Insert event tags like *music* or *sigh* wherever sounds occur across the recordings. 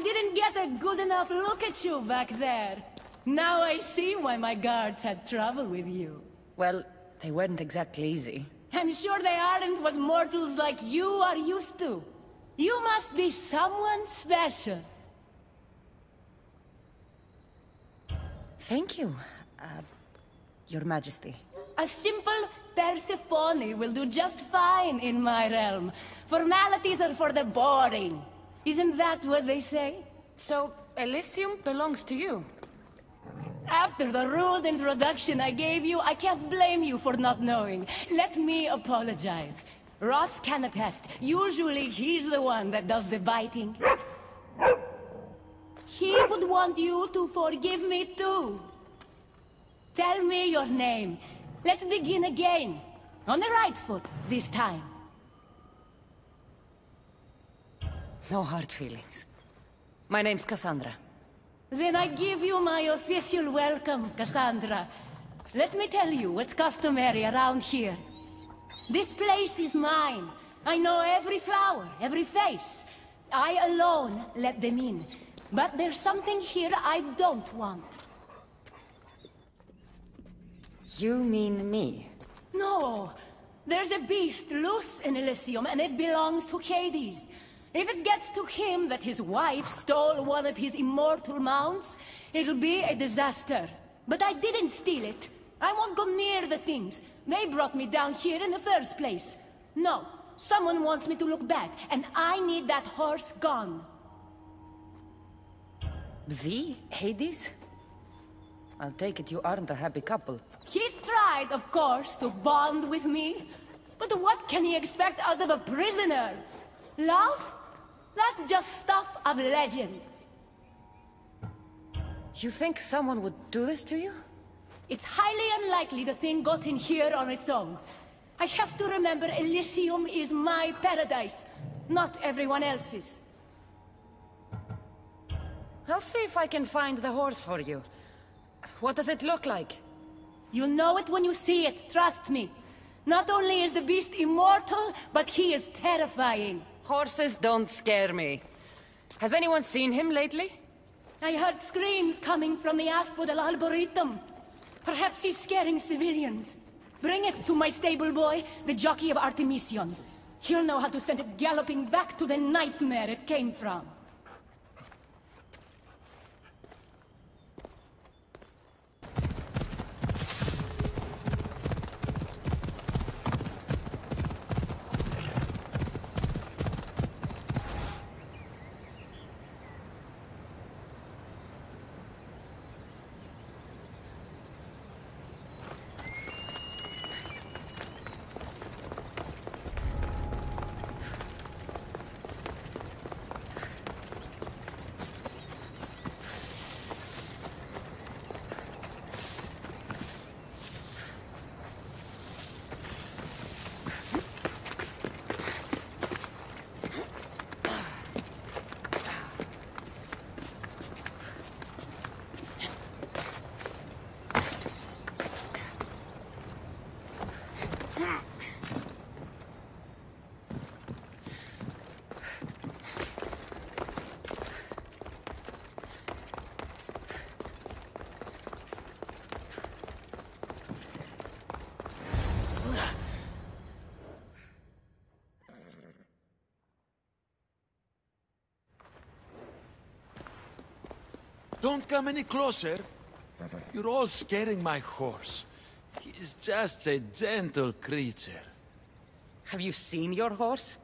I didn't get a good enough look at you back there. Now I see why my guards had trouble with you. Well, they weren't exactly easy. I'm sure they aren't what mortals like you are used to. You must be someone special. Thank you, uh, Your Majesty. A simple Persephone will do just fine in my realm. Formalities are for the boring. Isn't that what they say? So, Elysium belongs to you? After the rude introduction I gave you, I can't blame you for not knowing. Let me apologize. Ross can attest. Usually he's the one that does the biting. He would want you to forgive me too. Tell me your name. Let's begin again. On the right foot, this time. No hard feelings. My name's Cassandra. Then I give you my official welcome, Cassandra. Let me tell you what's customary around here. This place is mine. I know every flower, every face. I alone let them in. But there's something here I don't want. You mean me? No! There's a beast loose in Elysium, and it belongs to Hades. If it gets to him that his wife stole one of his immortal mounts, it'll be a disaster. But I didn't steal it. I won't go near the things. They brought me down here in the first place. No, someone wants me to look back, and I need that horse gone. The Hades? I'll take it you aren't a happy couple. He's tried, of course, to bond with me. But what can he expect out of a prisoner? Love? That's just stuff of legend. You think someone would do this to you? It's highly unlikely the thing got in here on its own. I have to remember Elysium is my paradise, not everyone else's. I'll see if I can find the horse for you. What does it look like? You'll know it when you see it, trust me. Not only is the beast immortal, but he is terrifying. Horses don't scare me. Has anyone seen him lately? I heard screams coming from the Asphodel Arboretum. Perhaps he's scaring civilians. Bring it to my stable boy, the jockey of Artemision. He'll know how to send it galloping back to the nightmare it came from. Don't come any closer. You're all scaring my horse. He's just a gentle creature. Have you seen your horse?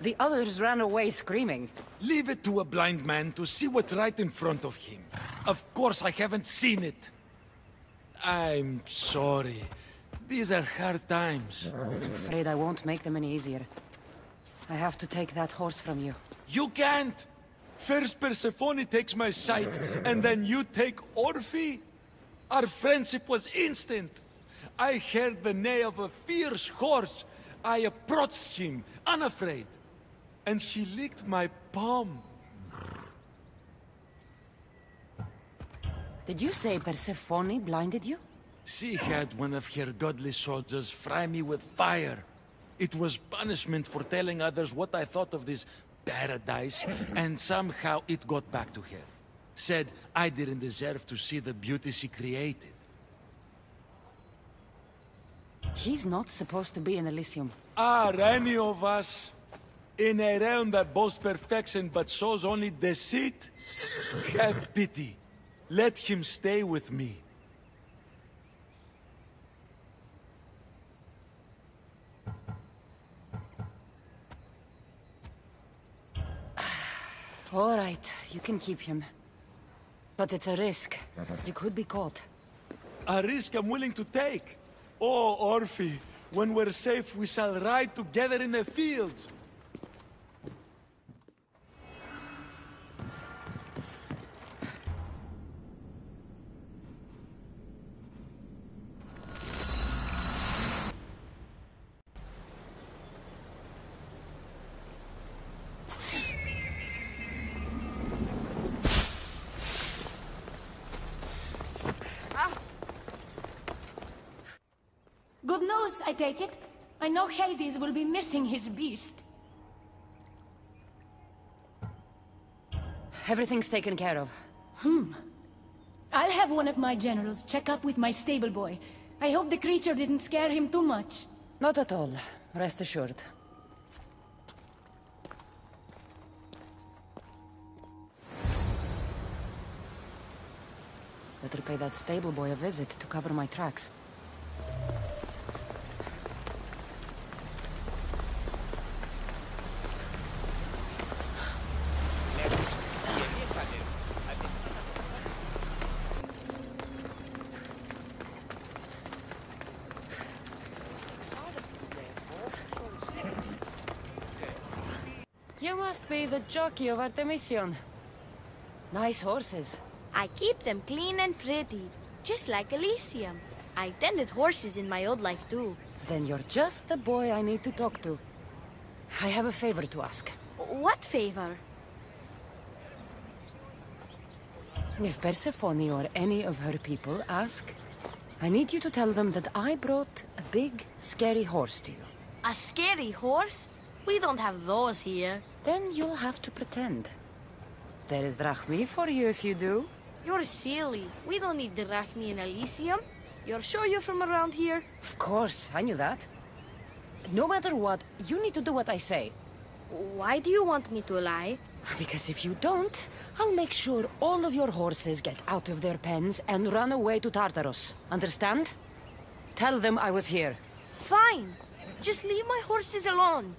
The others ran away screaming. Leave it to a blind man to see what's right in front of him. Of course I haven't seen it. I'm sorry. These are hard times. I'm afraid I won't make them any easier. I have to take that horse from you. You can't! First Persephone takes my sight, and then you take Orphie? Our friendship was instant. I heard the neigh of a fierce horse. I approached him, unafraid. And he licked my palm. Did you say Persephone blinded you? She had one of her godly soldiers fry me with fire. It was punishment for telling others what I thought of this paradise, and somehow it got back to her. Said I didn't deserve to see the beauty she created. She's not supposed to be in Elysium. Are any of us in a realm that boasts perfection but shows only deceit? Have pity. Let him stay with me. All right, you can keep him. But it's a risk. *laughs* You could be caught. A risk I'm willing to take. Oh, Orphie, when we're safe, we shall ride together in the fields. News, I take it. I know Hades will be missing his beast. Everything's taken care of. Hmm. I'll have one of my generals check up with my stable boy. I hope the creature didn't scare him too much. Not at all. Rest assured. Better pay that stable boy a visit to cover my tracks. You must be the jockey of Artemision. Nice horses. I keep them clean and pretty, just like Elysium. I tended horses in my old life too. Then you're just the boy I need to talk to. I have a favor to ask. What favor? If Persephone or any of her people ask, I need you to tell them that I brought a big, scary horse to you. A scary horse? We don't have those here. Then you'll have to pretend. There is drachmae for you if you do. You're silly. We don't need Drachmae in Elysium. You're sure you're from around here? Of course, I knew that. No matter what, you need to do what I say. Why do you want me to lie? Because if you don't, I'll make sure all of your horses get out of their pens and run away to Tartarus. Understand? Tell them I was here. Fine. Just leave my horses alone.